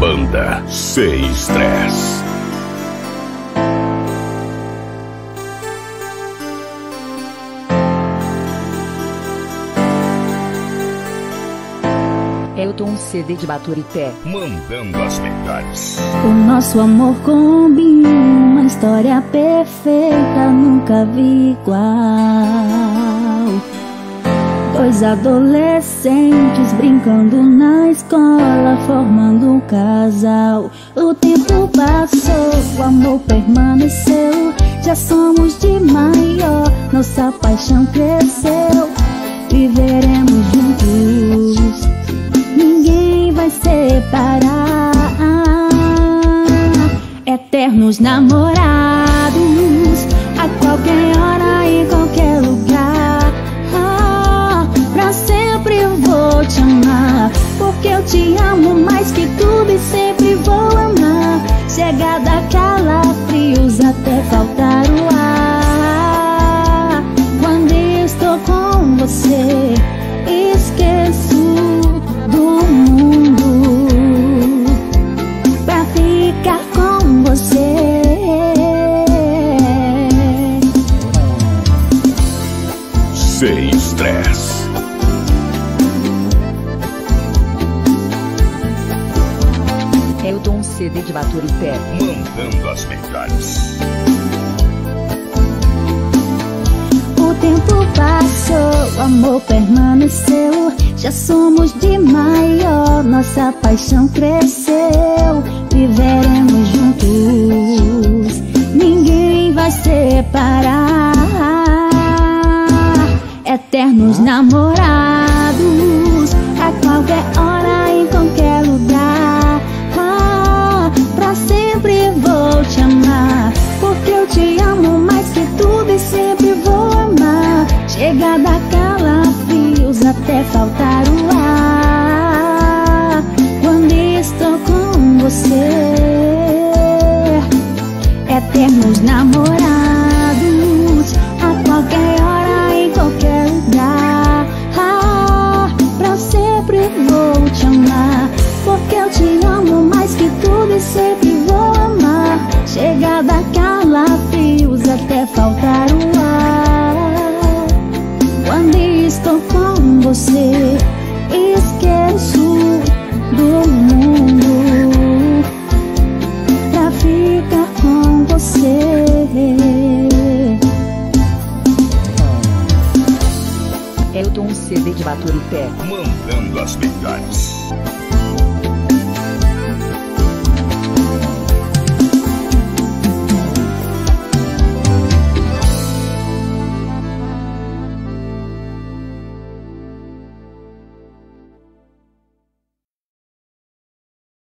Banda Sem Estresse. Elton CD de Baturité. Mandando as melhores. O nosso amor combina uma história perfeita, nunca vi igual. Dois adolescentes brincando na escola, formando um casal. O tempo passou, o amor permaneceu. Já somos de maior, nossa paixão cresceu. Viveremos juntos ninguém vai separar. Eternos namorados, a qualquer hora te amo mais que tudo e sempre vou amar. Chegada calafrios até faltar o ar. Quando estou com você, esqueço do mundo pra ficar com você. Sem estresse. Elton CD de Baturité. Mandando as melhores. O tempo passou, o amor permaneceu. Já somos de maior, nossa paixão cresceu. Viveremos juntos, ninguém vai separar. Eternos namorados, a qualquer hora, te amar, porque eu te amo mais que tudo e sempre vou amar. Chegada calafrios até faltar o ar. Quando estou com você, CD de Baturité. Mandando as melhores.